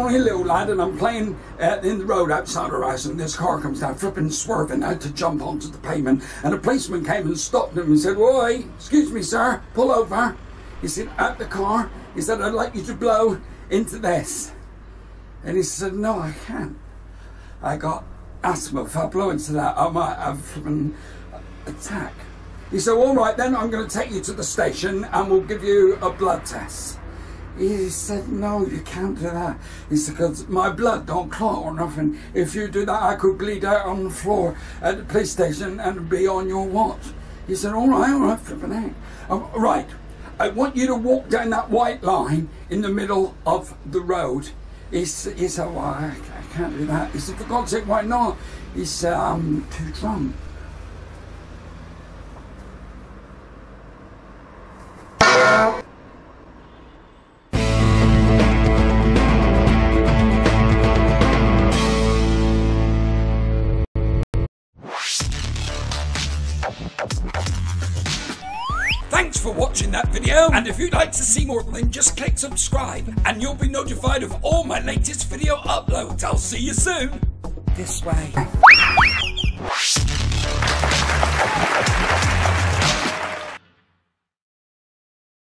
only a little lad, and I'm playing uh, in the road outside and this car comes down, flipping, swerving I had to jump onto the pavement, and a policeman came and stopped him and said, "Oi, excuse me, sir, pull over." He said, "At the car." He said, "I'd like you to blow into this," and he said, "No, I can't. I got asthma. If I blow into that, I might have an attack." He said, "All right, then I'm going to take you to the station, and we'll give you a blood test." He said, no, you can't do that. He said, because my blood don't clot or nothing. If you do that, I could bleed out on the floor at the police station and be on your watch. He said, all right, all right, flipping out. Um, right, I want you to walk down that white line in the middle of the road. He, he said well, I, I can't do that. He said, for God's sake, why not? He said, I'm too drunk. Thanks for watching that video, and if you'd like to see more, then just click subscribe, and you'll be notified of all my latest video uploads. I'll see you soon. This way.